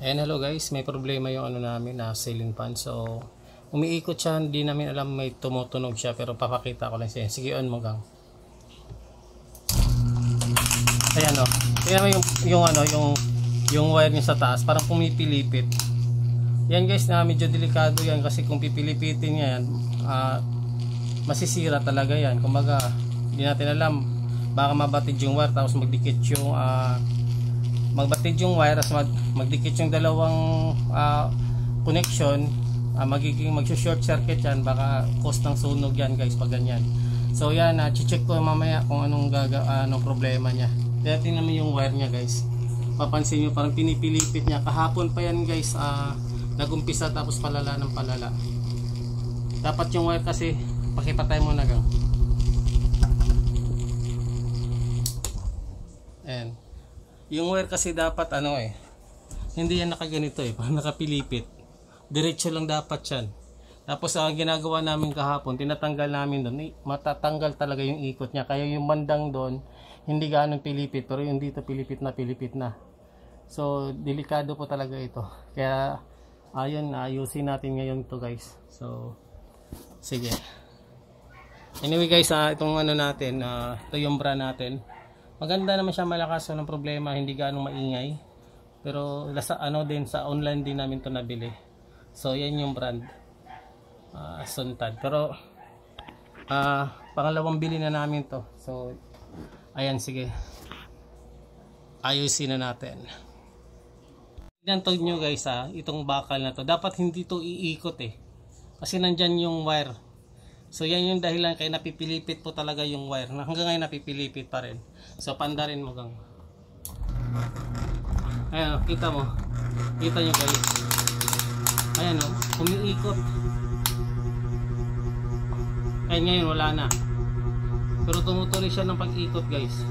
And hello guys, may problema yung ano namin na ceiling fan. So, umiikot siya, hindi namin alam may tumutunog siya pero papakita ko lang siya. Sige, on mo gang. Ayan o. Ayan yung, yung ano, yung yung wire niya sa taas, parang pumipilipit. Yan guys, na medyo delikado yan kasi kung pipilipitin niya yan, ah, masisira talaga yan. Kumbaga, hindi natin alam, baka mabatid yung wire tapos magdikit yung ah, magbatid yung wire tapos mag, magdikit yung dalawang ah, connection ah, magiging magso-short circuit yan baka cause ng sunog yan guys pag ganyan. So yan uh, check ko mamaya kung anong gaga, ah, anong problema niya. Kaya tingnan mo yung wire niya guys. Papansin nyo parang pinipilipit niya. Kahapon pa yan guys ah, nagumpisa tapos palala ng palala. Dapat yung wire kasi pakipatay mo na gang Ayan. Yung wire kasi dapat ano eh. Hindi yan nakaganito eh. Parang nakapilipit. Diretso lang dapat yan. Tapos ang ginagawa namin kahapon, tinatanggal namin doon. Matatanggal talaga yung ikot niya. Kaya yung bandang doon, hindi gaano pilipit. Pero yung dito pilipit na pilipit na. So, delikado po talaga ito. Kaya, ayun, ayusin natin ngayon to guys. So, sige. Anyway guys, ah, itong ano natin, ah, ito yung bra natin. Maganda naman siya malakas, walang problema, hindi gaano maingay. Pero nasa ano din sa online din namin 'to nabili. So yan yung brand. Ah, Suntad. Pero ah pangalawang bili na namin 'to. So ayan sige. Ayusin na natin. Tignan to nyo guys ha, itong bakal na to. Dapat hindi to iikot eh. Kasi nandyan yung wire. So yan yung dahilan kaya napipilipit po talaga yung wire. Hanggang ngayon napipilipit pa rin. So pandarin mo gang. Ayan, oh, kita mo. Kita nyo guys. Ayan o, oh, umiikot. Ayan ngayon wala na. Pero tumutuloy siya ng pag-ikot guys.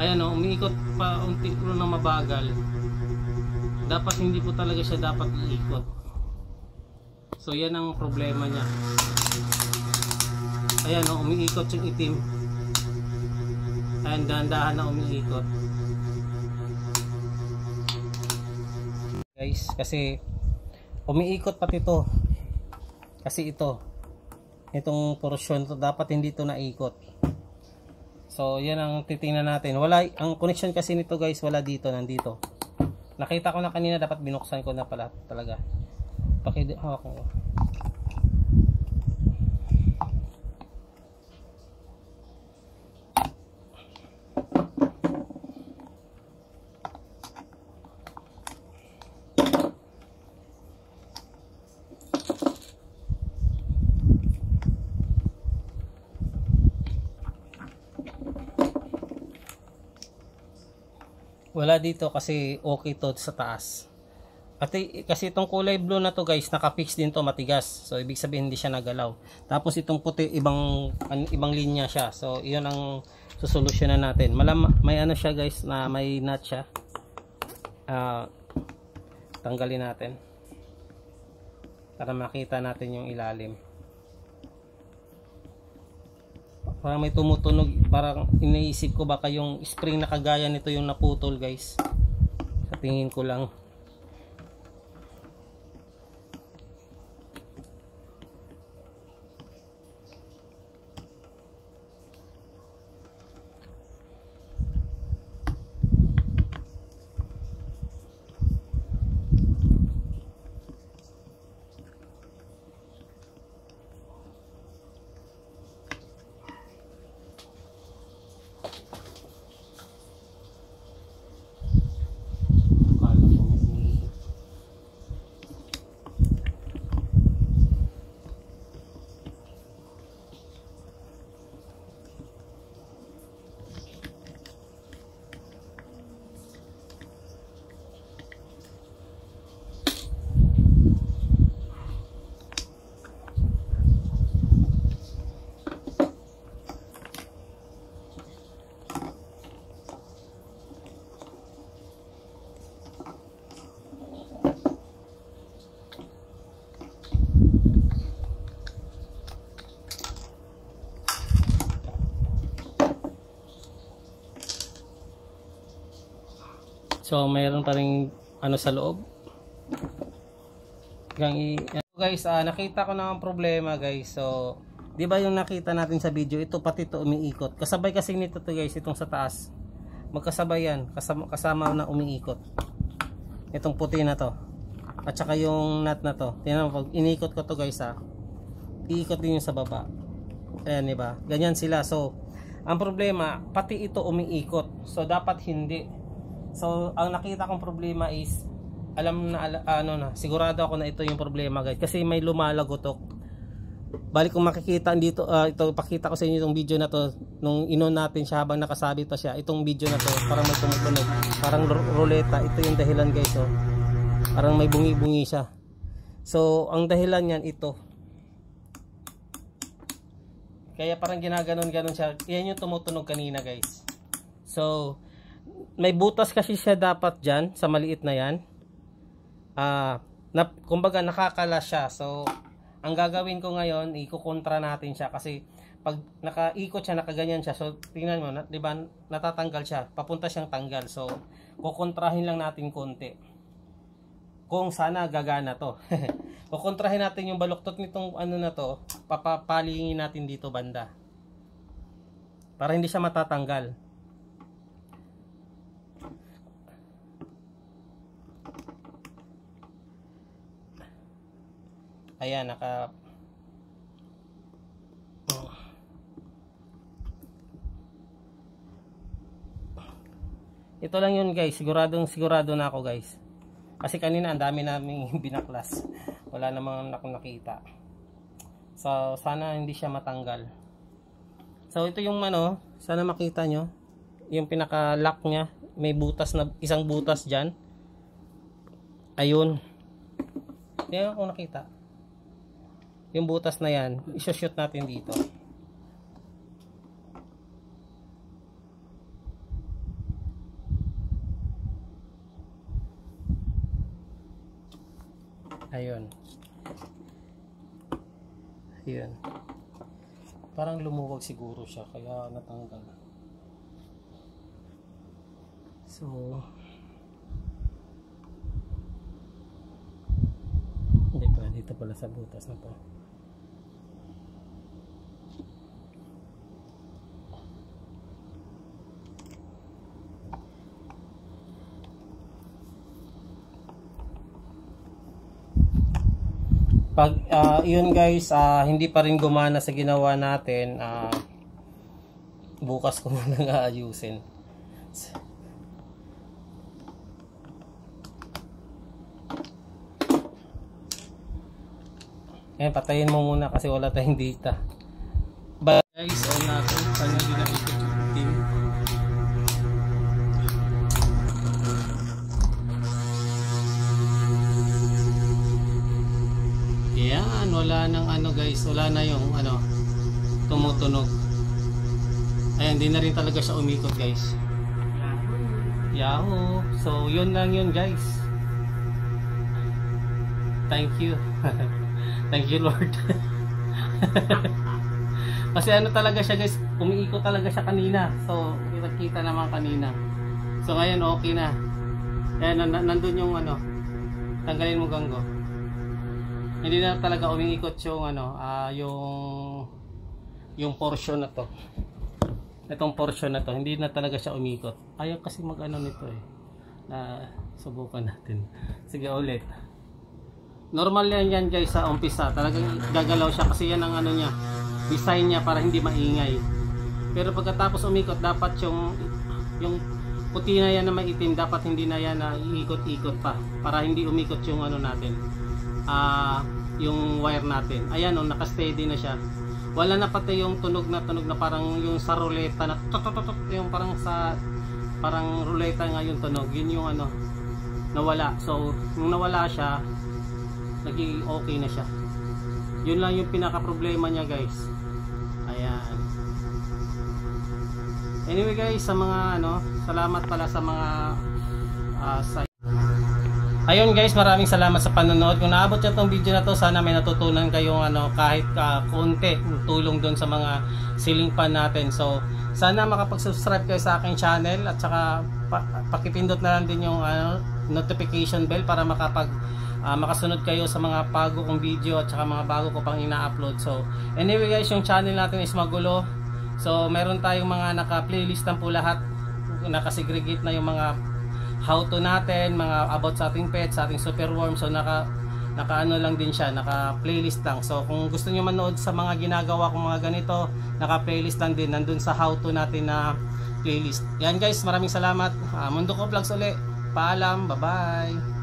Ayan o, oh, umiikot pa unti pero na mabagal. Dapat hindi po talaga siya dapat iikot. So yan ang problema niya. Ayan o, umiikot yung itim. Ayan, dahan-dahan na umiikot. Guys, kasi umiikot pati to. Kasi ito, itong portion to dapat hindi to naikot. So, yan ang titingnan natin. Wala, ang connection kasi nito guys, wala dito, nandito. Nakita ko na kanina, dapat binuksan ko na pala talaga. Pakidi, hawak ko. Wala dito kasi okay to sa taas. At kasi itong kulay blue na to guys, naka-fix din to matigas. So ibig sabihin hindi siya nagalaw. Tapos itong puti ibang an, ibang linya siya. So iyon ang susolusyonan natin. Malam may ano siya guys na may nut siya. Uh, tanggalin natin. Para makita natin yung ilalim. Parang may tumutunog parang iniisip ko baka yung spring na kagaya nito yung naputol guys. Sa tingin ko lang So mayroon pa rin ano sa loob. I guys, ah, nakita ko na ang problema guys. So, 'di ba yung nakita natin sa video, ito pati to umiikot. Kasabay kasi nito to guys, itong sa taas. Magkasabay yan, kasama, kasama na umiikot. Itong puti na to. At saka yung nut na to. Tingnan mo pag inikot ko to guys ha. Iikot din yung sa baba. Ayan, 'di ba? Ganyan sila. So, ang problema, pati ito umiikot. So, dapat hindi. So, ang nakita kong problema is alam na ano na, sigurado ako na ito yung problema guys kasi may lumalagotok. Balik kung makikita dito ah, ito pakita ko sa inyo itong video na to nung inon natin siya habang nakasabit pa siya. Itong video na to parang may tumutunog, parang ru- ruleta. Ito yung dahilan guys oh. Parang may bungi-bungi siya. So, ang dahilan niyan ito. Kaya parang ginaganon-ganon siya. Yan yung tumutunog kanina guys. So, may butas kasi siya dapat dyan sa maliit na yan. Ah, na, kumbaga nakakala siya. So, ang gagawin ko ngayon, ikukontra natin siya kasi pag nakaikot siya, nakaganyan siya. So, tingnan mo, na, 'di ba? Natatanggal siya. Papunta siyang tanggal. So, kukontrahin lang natin konti. Kung sana gagana to. kukontrahin natin yung baluktot nitong ano na to, papapalingin natin dito banda. Para hindi siya matatanggal. Ayan, naka... Oh. Ito lang yun guys, siguradong sigurado na ako guys. Kasi kanina ang dami naming binaklas. Wala namang akong nakita. So, sana hindi siya matanggal. So, ito yung ano, sana makita nyo. Yung pinaka-lock niya. May butas na, isang butas dyan. Ayun. Hindi ako nakita yung butas na yan, isushoot natin dito. Ayun. Ayun. Parang lumuwag siguro siya, kaya natanggal. So, hindi pa, dito pala sa butas na to. pag ah, yun guys ah, hindi pa rin gumana sa ginawa natin ah, bukas ko muna nga ayusin ngayon patayin mo muna kasi wala tayong data Bye guys on natin kanya ginamit yung team Yan, wala nang ano guys, wala na yung ano tumutunog. Ayan, di na rin talaga siya umikot guys. Yahoo! So, yun lang yun guys. Thank you. Thank you Lord. Kasi ano talaga siya guys, umiikot talaga siya kanina. So, kita naman kanina. So, ngayon okay na. Ayan, nan- nandun yung ano, tanggalin mo ganggo hindi na talaga umiikot yung ano, ah yung yung portion na to. Itong portion na to, hindi na talaga siya umikot. Ayaw kasi mag-ano nito eh. Na subukan natin. Sige ulit. Normal yan yan guys sa umpisa. Talagang gagalaw siya kasi yan ang ano niya. Design niya para hindi maingay. Pero pagkatapos umikot, dapat yung yung puti na yan na maitim, dapat hindi na yan na iikot-ikot pa. Para hindi umikot yung ano natin ah yung wire natin. Ayan oh, naka-steady na siya. Wala na pati yung tunog na tunog na parang yung sa ruleta na tutututuk yung parang sa parang ruleta nga yung tunog. Yun yung ano nawala. So, nung nawala siya, naging okay na siya. Yun lang yung pinaka problema niya, guys. Ayan. Anyway, guys, sa mga ano, salamat pala sa mga ah, sa Ayun guys, maraming salamat sa panonood. Kung naabot nyo tong video na to, sana may natutunan kayong ano, kahit uh, konti tulong doon sa mga ceiling fan natin. So, sana makapag-subscribe kayo sa aking channel at saka pa, pakipindot na lang din yung ano, notification bell para makapag ah, makasunod kayo sa mga bago kong video at saka mga bago ko pang ina-upload. So, anyway guys, yung channel natin is magulo. So, meron tayong mga naka-playlist na po lahat. Nakasegregate na yung mga how to natin, mga about sa ating pets, sa ating superworm. So, naka naka ano lang din siya, naka playlist lang. So kung gusto niyo manood sa mga ginagawa kong mga ganito, naka playlist lang din nandun sa how to natin na playlist. Yan guys, maraming salamat. Ah, Mundo ko vlogs uli. Paalam, bye-bye.